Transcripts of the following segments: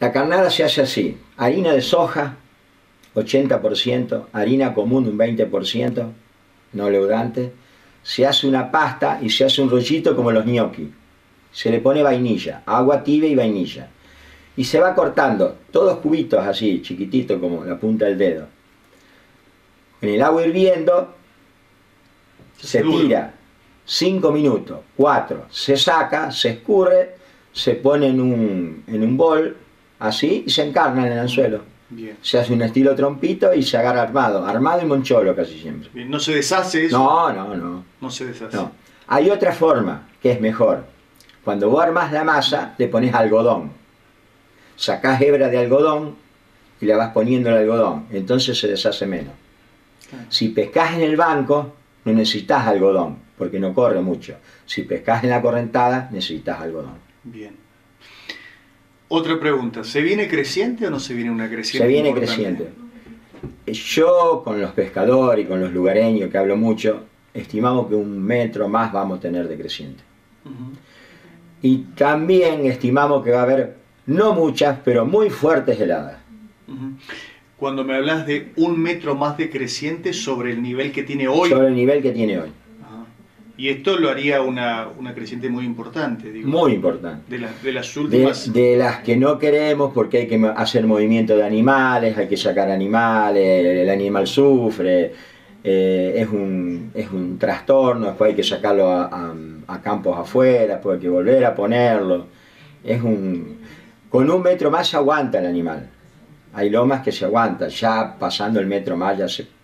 La carnada se hace así, harina de soja, 80%, harina común un 20%, no leudante, se hace una pasta y se hace un rollito como los gnocchi. Se le pone vainilla, agua tibia y vainilla. Y se va cortando, todos cubitos así, chiquititos como la punta del dedo. En el agua hirviendo se tira 5 minutos, 4, se saca, se escurre, se pone en un, en un bol, así, y se encarna en el anzuelo. Se hace un estilo trompito y se agarra armado, armado y moncholo casi siempre. ¿No se deshace eso? No, no, no. No se deshace. No. Hay otra forma que es mejor. Cuando vos armás la masa, le pones algodón. Sacás hebra de algodón y la vas poniendo el algodón. Entonces se deshace menos. Si pescas en el banco, no necesitas algodón, porque no corre mucho. Si pescas en la correntada, necesitas algodón. Bien. Otra pregunta, ¿se viene creciente o no se viene una creciente? Se viene creciente. Yo con los pescadores y con los lugareños, que hablo mucho, estimamos que un metro más vamos a tener de creciente. Y también estimamos que va a haber, no muchas, pero muy fuertes heladas. Cuando me hablas de un metro más de creciente sobre el nivel que tiene hoy. Sobre el nivel que tiene hoy. Y esto lo haría una, una creciente muy importante, digo. Muy importante. De, de las últimas. De, las que no queremos porque hay que hacer movimiento de animales, hay que sacar animales, el animal sufre, eh, es, un, es un trastorno, después hay que sacarlo a, a, campos afuera, después hay que volver a ponerlo. Es un. Con un metro más se aguanta el animal. Hay lomas que se aguantan, ya pasando el metro más ya se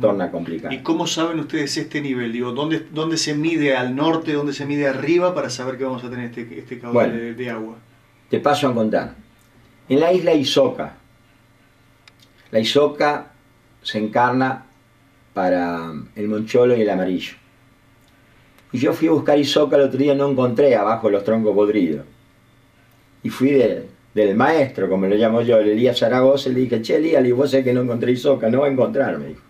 torna complicado. ¿Y cómo saben ustedes este nivel? Digo, ¿dónde, ¿Dónde se mide al norte, dónde se mide arriba para saber que vamos a tener este, este caudal de, agua? Te paso a contar. En la isla Isoca, la Isoca se encarna para el moncholo y el amarillo. Y yo fui a buscar Isoca el otro día, no encontré abajo los troncos podridos. Y fui del maestro, como lo llamo yo, el Elías Zaragoza, y le dije, che, Elías, vos sé que no encontré Isoca, no va a encontrar, me dijo.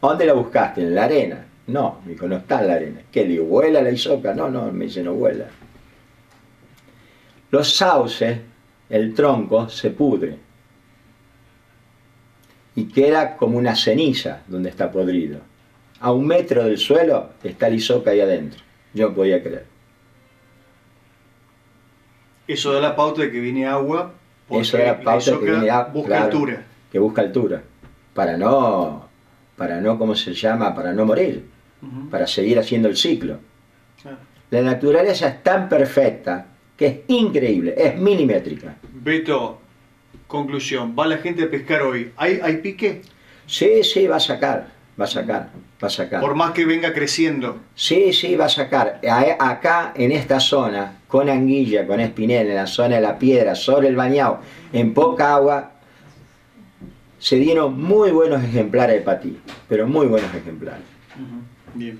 ¿A dónde la buscaste? ¿En la arena? No, me dijo, no está en la arena. ¿Qué le digo? ¿Vuela la isoca? No, no, me dice, no vuela. Los sauces, el tronco, se pudre. Y queda como una ceniza donde está podrido. A un metro del suelo está la isoca ahí adentro. Yo no podía creer. Eso da la pauta de que viene agua. Eso da la pauta de que viene agua. Busca altura. Que busca altura. Para no para no, ¿cómo se llama? Para no morir, para seguir haciendo el ciclo. La naturaleza es tan perfecta que es increíble, es milimétrica. Beto, conclusión, va la gente a pescar hoy, ¿hay, hay pique? Sí, sí, va a sacar, va a sacar, va a sacar. Por más que venga creciendo. Sí, sí, va a sacar. Acá, en esta zona, con anguilla, con espinel, en la zona de la piedra, sobre el bañado, en poca agua, se dieron muy buenos ejemplares de patí, pero muy buenos ejemplares. Bien.